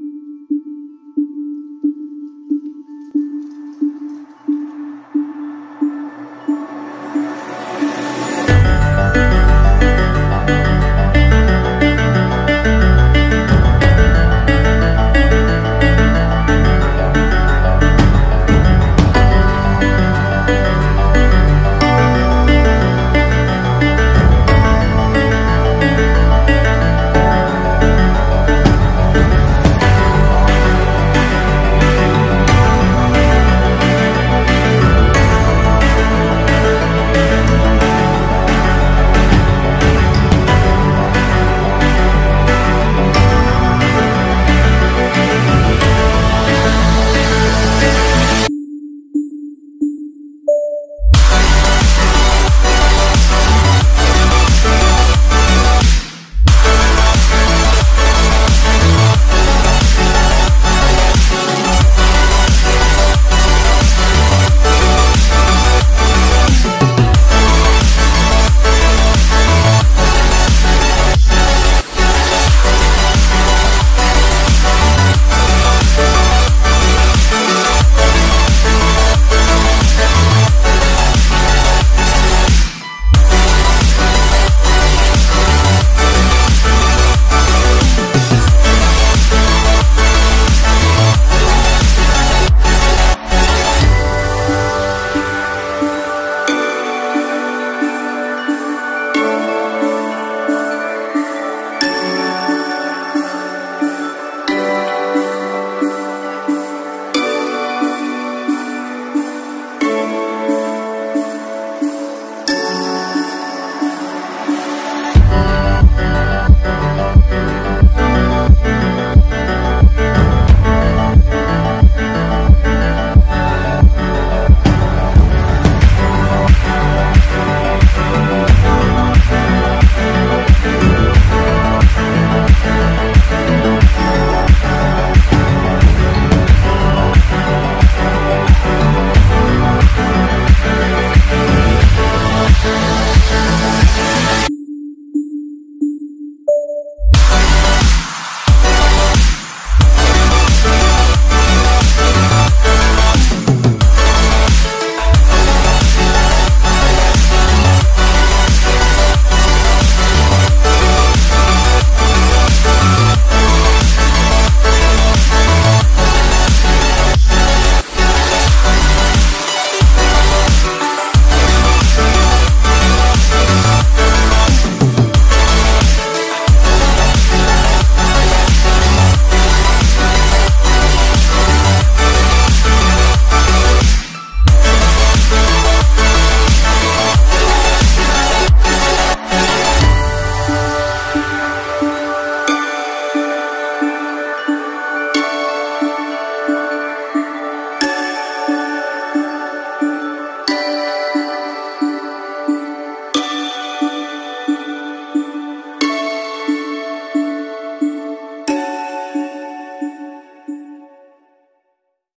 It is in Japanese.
うん。